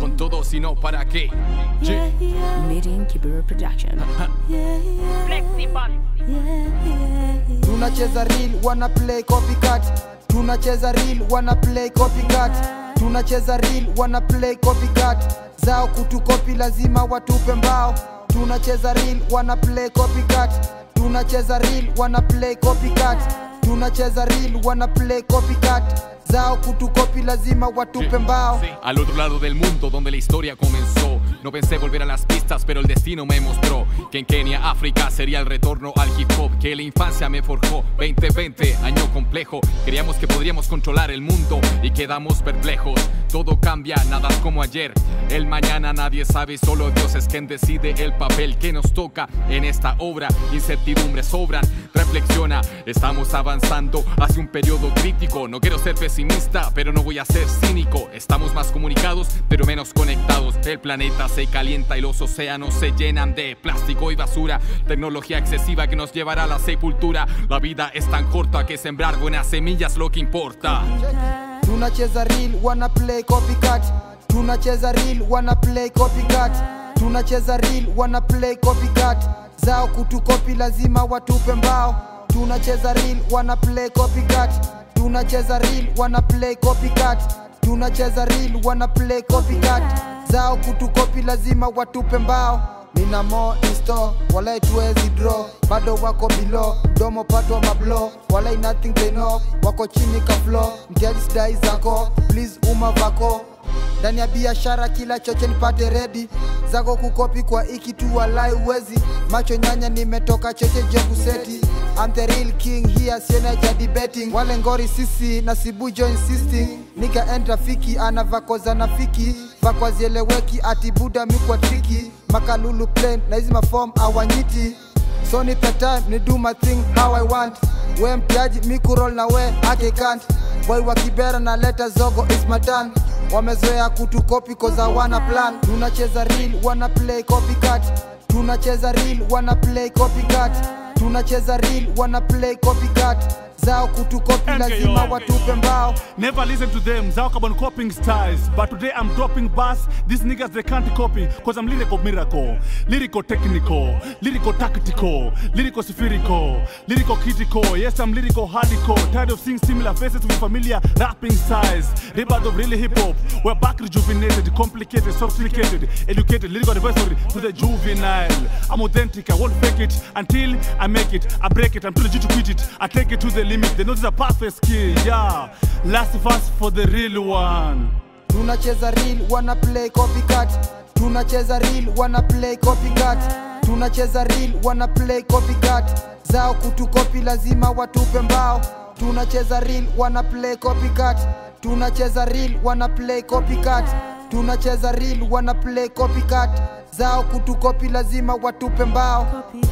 Con todo, si no, ¿para qué? Yeah, yeah, Meeting Kibera Production. yeah, yeah, yeah. tunacheza real wana play copycat. Tunacheza real wana play copycat. Tunacheza real wana play copycat. Zao kutukopi lazima watupe mbao. Tunacheza real wana play copycat. Tunacheza real wana play copycat tunacheza real wana play copycat zao kutukopi lazima watupe mbao Al otro lado del mundo donde la historia comenzó. No pensé volver a las pistas, pero el destino me mostró que en Kenia, África, sería el retorno al hip hop que la infancia me forjó. 2020, año complejo. Creíamos que podríamos controlar el mundo y quedamos perplejos. Todo cambia, nada es como ayer. El mañana nadie sabe, solo Dios es quien decide el papel que nos toca en esta obra. Incertidumbres sobran, Estamos avanzando hacia un periodo crítico. No quiero ser pesimista, pero no voy a ser cínico. Estamos más comunicados, pero menos conectados. El planeta se calienta y los océanos se llenan de plástico y basura. Tecnología excesiva que nos llevará a la sepultura. La vida es tan corta que sembrar buenas semillas lo que importa. tunacheza real wana play copycat tunacheza real wana play copycat tunacheza real wana play copycat zao kutukopi lazima watupe mbao. Tunacheza real wana play copycat. Tunacheza real wana play copycat. Tunacheza real wana play copycat. Zao kutukopi lazima watupe mbao. Nina mo insto walai tuwezi draw. Bado wako below domo patwa mablo. Walai nothing they know wako chini ka flow mtiaji sidai zako please uma vako ndani ya biashara kila choche nipate redi zako kukopi kwa iki tu walai uwezi. Macho nyanya nimetoka cheche jekuseti I'm the real king here siena jadi debating. Wale ngori sisi na sibujo insisting nika end rafiki ana na fiki. Nafiki vako zieleweki ati buda mikwa triki. Makalulu plain na hizi mafom awanyiti so nipe time ni do my thing how I want. We mtiaji mikurol na we ake kant boy wa kibera na leta zogo is my turn wamezoea kutukopi koza wana plan. Tunacheza real wana play copycat. Tunacheza real wana play copycat. Tunacheza real wana play copycat zao kutukopi lazima watupe mbao Never listen to them, Zao carbon copying styles. But today I'm dropping bass These niggas they can't copy, cause I'm lyrical miracle, lyrical technical, lyrical tactical, lyrical spherical, lyrical critical. Yes, I'm lyrical hardcore. Tired of seeing similar faces with familiar rapping styles. Rebirth of really hip hop. We're back rejuvenated, complicated, sophisticated, educated, lyrical advisory to the juvenile. I'm authentic, I won't fake it until I make it. I break it, I'm too legit to quit it. I take it to the limit. They this is a perfect skill, yeah. Last verse for the real one. tunacheza real wanna play copycat. Tunacheza real wanna play copycat. Tunacheza real wanna play copycat. Zao kutukopi lazima watupe mbao. Tunacheza real wanna play copycat. Tunacheza real wanna play copycat. Tunacheza real wanna play copycat. Zao kutukopi lazima watupe mbao. Copy